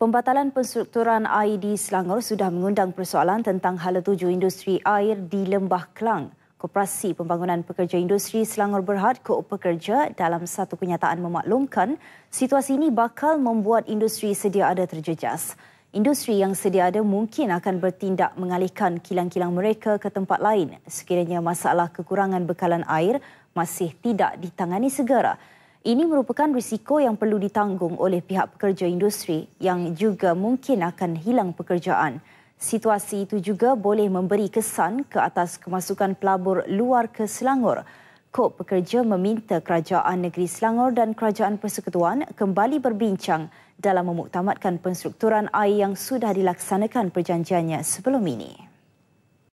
Pembatalan penstrukturan air di Selangor sudah mengundang persoalan tentang hala tuju industri air di Lembah Kelang. Koperasi Pembangunan Pekerja Industri Selangor Berhad Koop Pekerja dalam satu kenyataan memaklumkan situasi ini bakal membuat industri sedia ada terjejas. Industri yang sedia ada mungkin akan bertindak mengalihkan kilang-kilang mereka ke tempat lain sekiranya masalah kekurangan bekalan air masih tidak ditangani segera. Ini merupakan risiko yang perlu ditanggung oleh pihak pekerja industri yang juga mungkin akan hilang pekerjaan. Situasi itu juga boleh memberi kesan ke atas kemasukan pelabur luar ke Selangor. Kop Pekerja meminta Kerajaan Negeri Selangor dan Kerajaan Persekutuan kembali berbincang dalam memuktamadkan penstrukturan air yang sudah dilaksanakan perjanjiannya sebelum ini.